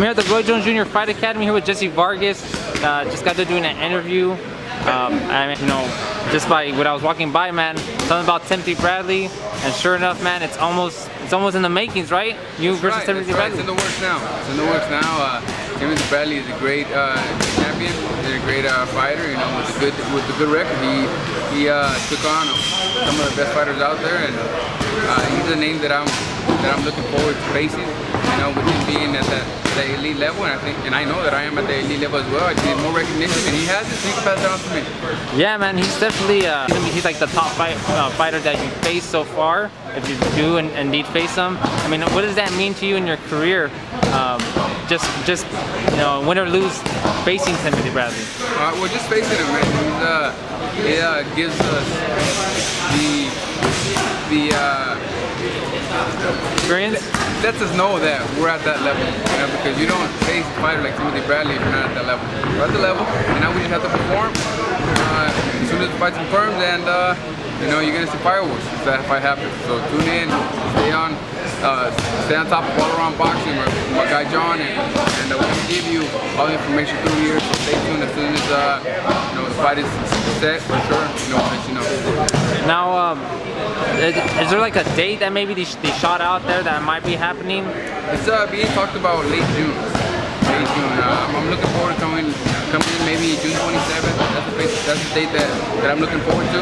here at the Roy Jones Jr. Fight Academy here with Jessie Vargas. Uh, just got to doing an interview. Um, I mean, you know, just by when I was walking by, man, something about Timothy Bradley, and sure enough, man, it's almost it's almost in the makings, right? You that's versus right, Timothy right. Bradley. It's in the works now. It's in the works now. Uh, Timothy Bradley is a great uh, champion. He's a great uh, fighter. You know, with a good with a good record, he he uh, took on some of the best fighters out there, and uh, he's a name that I'm that I'm looking forward to facing. You know, with him being at that, that elite level, and I think, and I know that I am at the elite level as well. I need more recognition, and he has it. So he can pass it on to me. Yeah, man, he's definitely uh, he's like the top fight, uh, fighter that you face so far. If you do and indeed face him, I mean, what does that mean to you in your career? Um, just, just you know, win or lose, facing Timothy Bradley. Uh, well, just facing him, man. He's, uh, it uh, gives us the the uh, Experience? Lets us know that we're at that level. You know, because you don't face a fighter like Timothy Bradley if you're not at that level. We're at the level, and now we just have to perform. Uh, as soon as the fight confirms, and uh, you know you're gonna see fireworks if that fight happens. So tune in, stay on, uh, stay on top of all around boxing with my guy John, and, and uh, gonna give you all the information through here. So stay tuned as soon as uh, you know the fight is set for sure. You know, we'll let you know. Now, um, is, is there like a date that maybe they, they shot out there that might be happening? It's uh, being talked about late June. Late June. Uh, I'm, looking forward to coming, coming in maybe June 27th. That's the, base- that's the date that, that I'm looking forward to,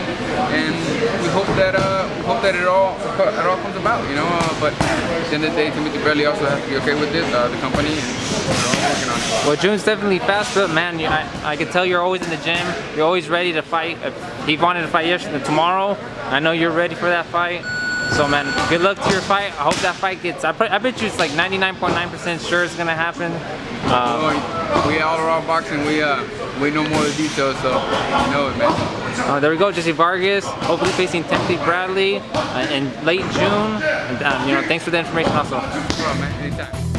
and we hope that uh, we hope that it all it all comes about. You know, uh, but at the end of the day, Timothy Bradley also has to be okay with this. Uh, the company, and we're all working on it. Well, June's definitely fast, but man, you, I, I can tell you're always in the gym. You're always ready to fight. If he wanted to fight yesterday, tomorrow, I know you're ready for that fight. So man, good luck to your fight. I hope that fight gets. I, I bet you it's like 99.9% sure it's gonna happen. Um, we all around boxing. We uh we know more of the details, so you know it, man. uh, there we go, Jessie Vargas. Hopefully facing Timothy Bradley uh, in late June. And, um, you know, thanks for the information also. No problem, man. Anytime.